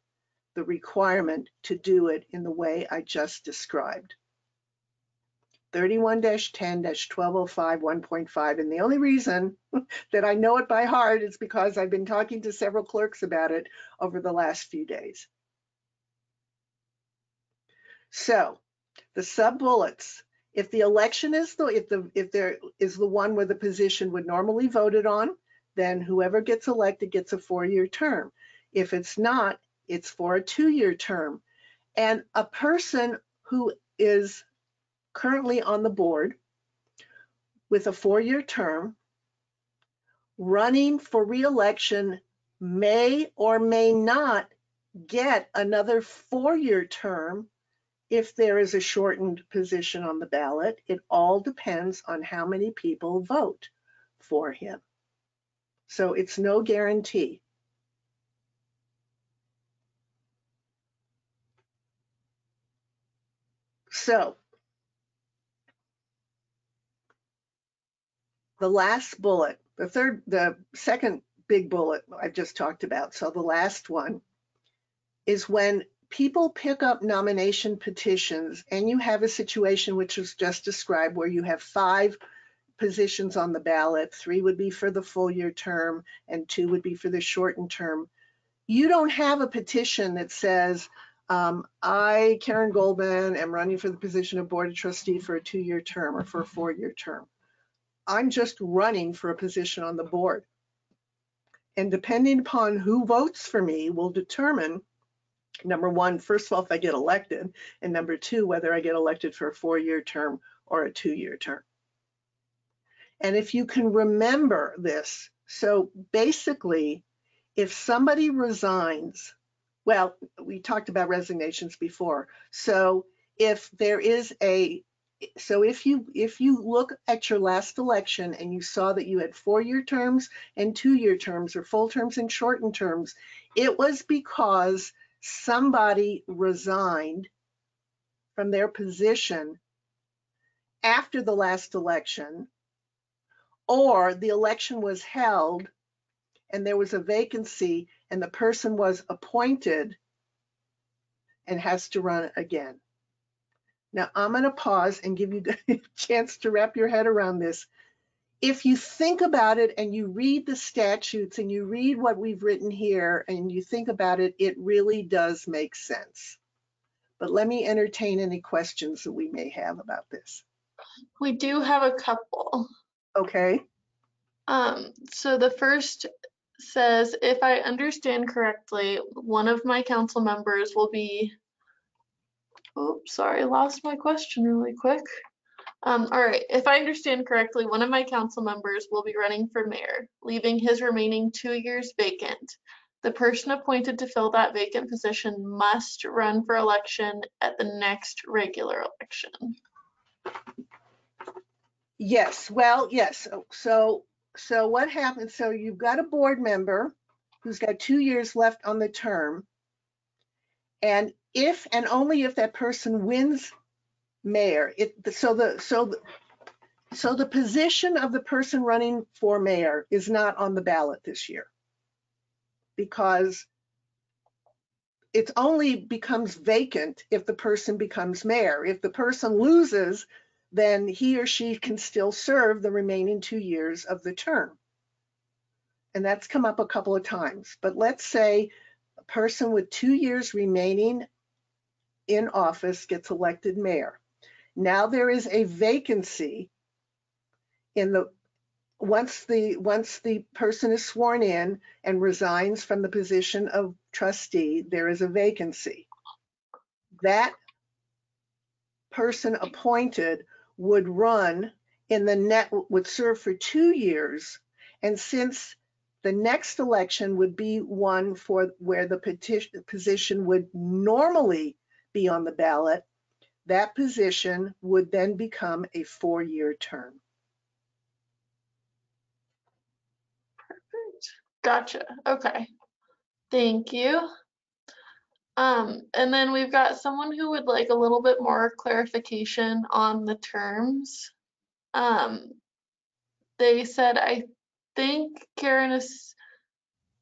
the requirement to do it in the way I just described. 31-10-1205 1.5 and the only reason that I know it by heart is because I've been talking to several clerks about it over the last few days. So the sub bullets, if the election is the, if the, if there is the one where the position would normally voted on, then whoever gets elected gets a four-year term. If it's not, it's for a two-year term. And a person who is currently on the board with a four-year term running for reelection may or may not get another four-year term if there is a shortened position on the ballot. It all depends on how many people vote for him. So it's no guarantee. So the last bullet, the third, the second big bullet I've just talked about. So the last one is when people pick up nomination petitions and you have a situation which was just described where you have five positions on the ballot, three would be for the full year term and two would be for the shortened term. You don't have a petition that says, um, I, Karen Goldman, am running for the position of board of trustee for a two-year term or for a four-year term. I'm just running for a position on the board. And depending upon who votes for me will determine number one, first of all, if I get elected, and number two, whether I get elected for a four-year term or a two-year term. And if you can remember this, so basically, if somebody resigns, well, we talked about resignations before. So if there is a, so if you if you look at your last election and you saw that you had four-year terms and two-year terms or full terms and shortened terms, it was because somebody resigned from their position after the last election, or the election was held and there was a vacancy and the person was appointed and has to run again. Now I'm going to pause and give you the chance to wrap your head around this if you think about it and you read the statutes and you read what we've written here and you think about it, it really does make sense. But let me entertain any questions that we may have about this. We do have a couple. Okay. Um, so the first says, if I understand correctly, one of my council members will be, oh, sorry, lost my question really quick. Um, all right, if I understand correctly, one of my council members will be running for mayor, leaving his remaining two years vacant. The person appointed to fill that vacant position must run for election at the next regular election. Yes, well, yes. So, so what happens? So you've got a board member who's got two years left on the term. And if and only if that person wins mayor, it, so the, so, the- so the position of the person running for mayor is not on the ballot this year. Because it only becomes vacant if the person becomes mayor. If the person loses, then he or she can still serve the remaining two years of the term. And that's come up a couple of times. But let's say a person with two years remaining in office gets elected mayor. Now there is a vacancy in the, once the, once the person is sworn in and resigns from the position of trustee, there is a vacancy. That person appointed would run in the net, would serve for two years. And since the next election would be one for where the petition, position would normally be on the ballot, that position would then become a four-year term. Perfect. Gotcha. Okay. Thank you. Um, and then we've got someone who would like a little bit more clarification on the terms. Um, they said, I think Karen is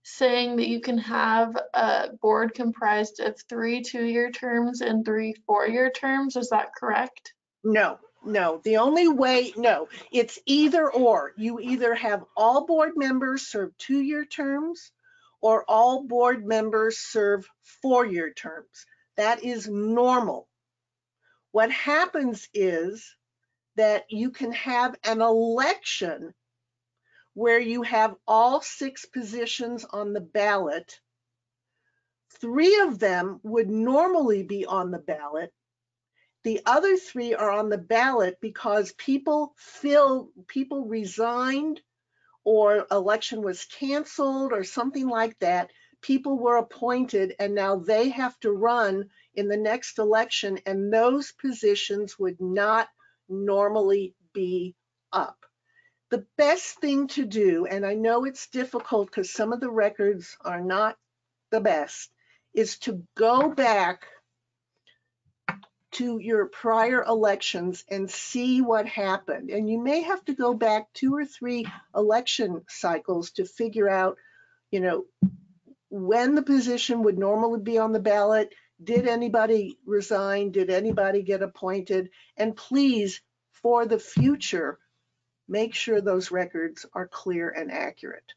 saying that you can have a board comprised of three two-year terms and three four-year terms. Is that correct? No, no, the only way, no, it's either or. You either have all board members serve two-year terms or all board members serve four-year terms. That is normal. What happens is that you can have an election where you have all six positions on the ballot. Three of them would normally be on the ballot. The other three are on the ballot because people fill, people resigned or election was canceled or something like that. People were appointed and now they have to run in the next election and those positions would not normally be up. The best thing to do, and I know it's difficult because some of the records are not the best, is to go back to your prior elections and see what happened. And you may have to go back two or three election cycles to figure out, you know, when the position would normally be on the ballot. Did anybody resign? Did anybody get appointed? And please, for the future, make sure those records are clear and accurate.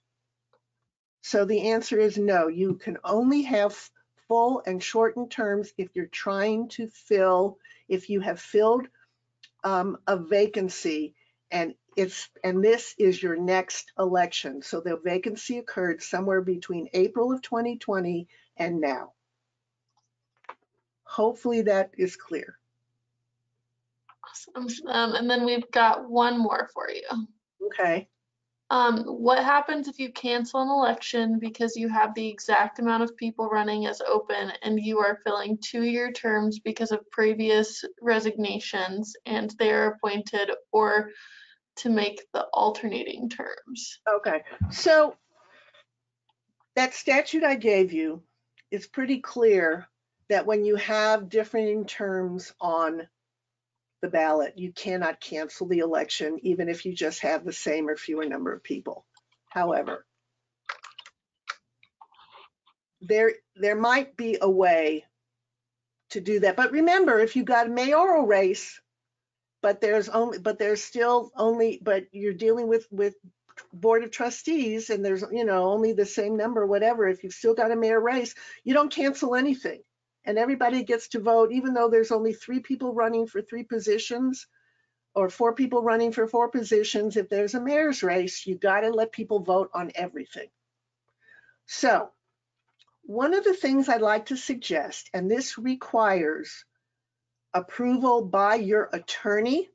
So the answer is no, you can only have full and shortened terms if you're trying to fill, if you have filled um, a vacancy and it's, and this is your next election. So the vacancy occurred somewhere between April of 2020 and now. Hopefully that is clear. Awesome. Um, and then we've got one more for you. Okay. Um, what happens if you cancel an election because you have the exact amount of people running as open and you are filling two-year terms because of previous resignations and they are appointed or to make the alternating terms? Okay, so that statute I gave you is pretty clear that when you have differing terms on the ballot, you cannot cancel the election, even if you just have the same or fewer number of people. However, there, there might be a way to do that. But remember, if you got a mayoral race, but there's only, but there's still only, but you're dealing with, with board of trustees and there's, you know, only the same number, whatever, if you've still got a mayor race, you don't cancel anything. And everybody gets to vote, even though there's only three people running for three positions or four people running for four positions. If there's a mayor's race, you got to let people vote on everything. So one of the things I'd like to suggest, and this requires approval by your attorney.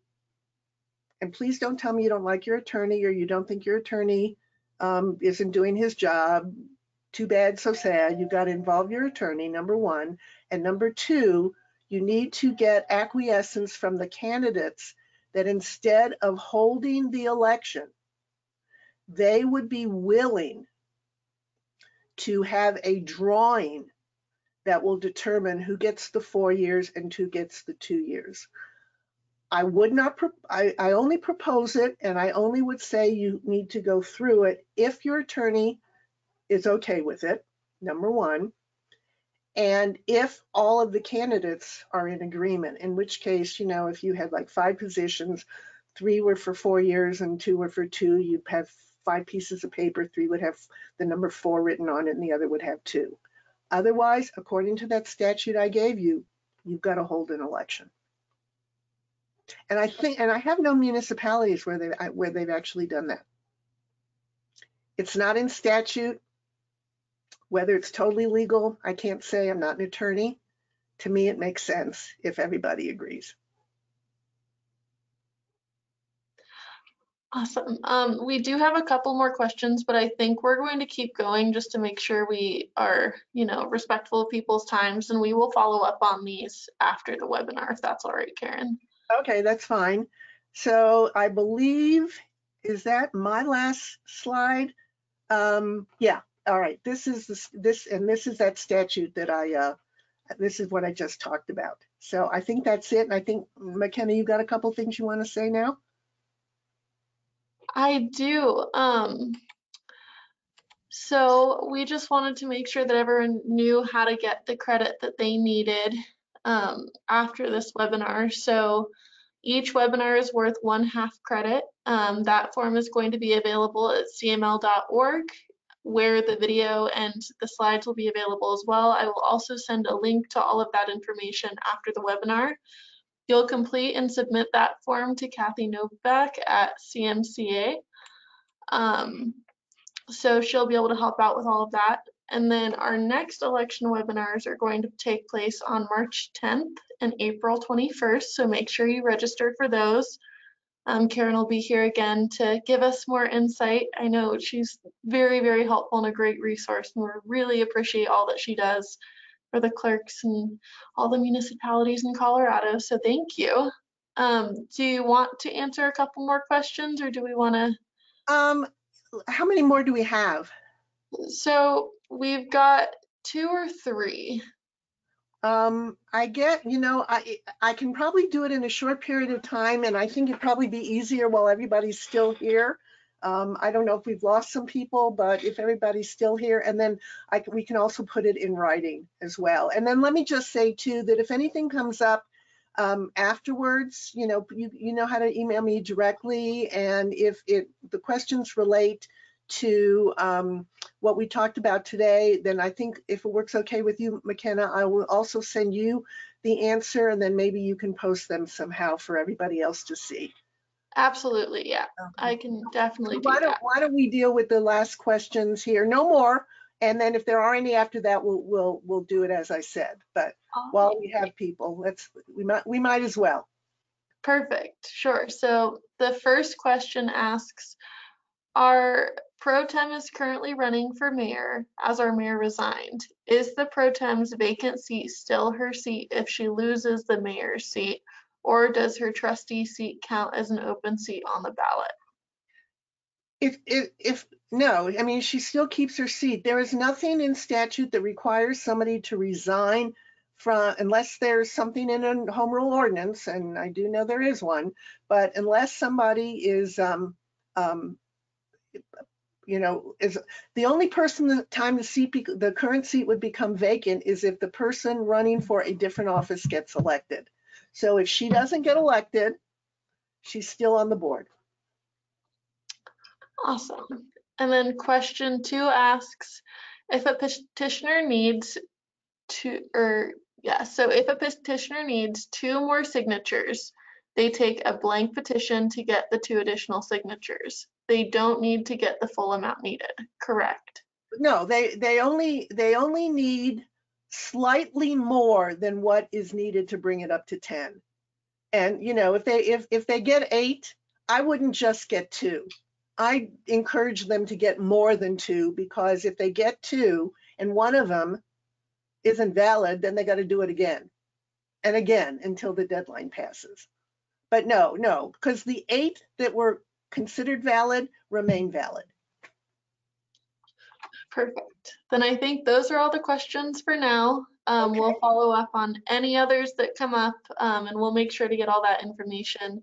And please don't tell me you don't like your attorney or you don't think your attorney um, isn't doing his job. Too bad, so sad. You've got to involve your attorney, number one. And number two, you need to get acquiescence from the candidates that instead of holding the election, they would be willing to have a drawing that will determine who gets the four years and who gets the two years. I would not, I, I only propose it and I only would say you need to go through it if your attorney is okay with it, number one. And if all of the candidates are in agreement, in which case, you know, if you had like five positions, three were for four years and two were for two, you'd have five pieces of paper, three would have the number four written on it and the other would have two. Otherwise, according to that statute I gave you, you've got to hold an election. And I think, and I have no municipalities where they, where they've actually done that. It's not in statute. Whether it's totally legal, I can't say. I'm not an attorney. To me, it makes sense if everybody agrees. Awesome. Um, we do have a couple more questions, but I think we're going to keep going just to make sure we are, you know, respectful of people's times and we will follow up on these after the webinar, if that's all right, Karen. Okay, that's fine. So I believe, is that my last slide? Um, yeah, all right. This is this, this, and this is that statute that I, uh, this is what I just talked about. So I think that's it. And I think, McKenna, you got a couple things you want to say now? I do. Um, so we just wanted to make sure that everyone knew how to get the credit that they needed um, after this webinar. So each webinar is worth one half credit. Um, that form is going to be available at cml.org where the video and the slides will be available as well. I will also send a link to all of that information after the webinar. You'll complete and submit that form to Kathy Novak at CMCA. Um, so she'll be able to help out with all of that. And then our next election webinars are going to take place on March 10th and April 21st. So make sure you register for those. Um, Karen will be here again to give us more insight. I know she's very, very helpful and a great resource, and we really appreciate all that she does for the clerks and all the municipalities in Colorado. So thank you. Um, do you want to answer a couple more questions or do we want to? Um, how many more do we have? So we've got two or three. Um, I get, you know, I I can probably do it in a short period of time, and I think it'd probably be easier while everybody's still here. Um, I don't know if we've lost some people, but if everybody's still here, and then I, we can also put it in writing as well. And then let me just say too that if anything comes up um, afterwards, you know, you you know how to email me directly, and if it the questions relate to um, what we talked about today, then I think if it works okay with you, McKenna, I will also send you the answer and then maybe you can post them somehow for everybody else to see. Absolutely, yeah. I can definitely do Why don't, that. why don't we deal with the last questions here? No more. And then if there are any after that, we'll, we'll, we'll do it as I said. But while we have people, let's, we might, we might as well. Perfect, sure. So the first question asks, our pro tem is currently running for mayor as our mayor resigned. Is the pro tem's vacant seat still her seat if she loses the mayor's seat? Or does her trustee seat count as an open seat on the ballot? If, if, if, no, I mean, she still keeps her seat. There is nothing in statute that requires somebody to resign from, unless there's something in a home rule ordinance, and I do know there is one, but unless somebody is, um, um, you know, is the only person the time the seat, the current seat would become vacant is if the person running for a different office gets elected. So if she doesn't get elected, she's still on the board. Awesome. And then question two asks, if a petitioner needs to, or yeah, so if a petitioner needs two more signatures, they take a blank petition to get the two additional signatures. They don't need to get the full amount needed, correct? No, they, they only, they only need slightly more than what is needed to bring it up to 10. And, you know, if they, if, if they get eight, I wouldn't just get two. I encourage them to get more than two because if they get two and one of them isn't valid, then they got to do it again. and again until the deadline passes. But no, no, because the eight that were considered valid remain valid. Perfect. Then I think those are all the questions for now. Um, We'll follow up on any others that come up, um, and we'll make sure to get all that information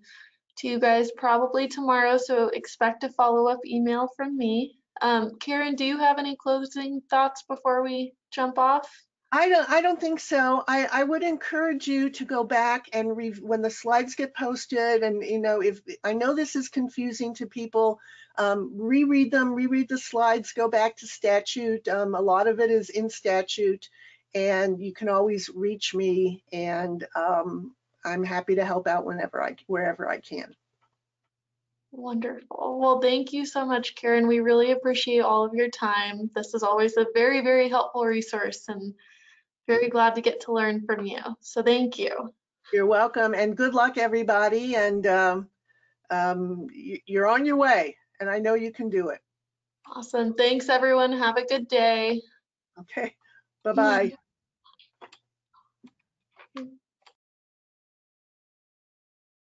to you guys probably tomorrow, so expect a follow-up email from me. Um, Karen, do you have any closing thoughts before we jump off? I don't, I don't think so. I, I would encourage you to go back and re, when the slides get posted and, you know, if, I know this is confusing to people, um, reread them, reread the slides, go back to statute. Um, a lot of it is in statute and you can always reach me and, um, I'm happy to help out whenever I, wherever I can. Wonderful. Well, thank you so much, Karen. We really appreciate all of your time. This is always a very, very helpful resource and very glad to get to learn from you. So thank you. You're welcome and good luck, everybody. And, um, um, you, you're on your way and I know you can do it. Awesome. Thanks, everyone. Have a good day. Okay. Bye-bye.